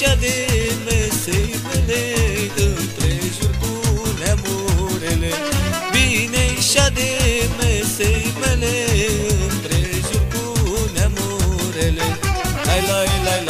ușa de mesei mele Împrejur cu neamurele. Bine ușa de mesei mele Împrejur cu neamurele. Lai, lai, lai, lai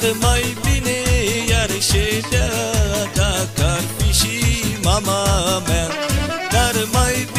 Dar mai bine iar ședea Dacă ar fi și mama mea. Dar mai bine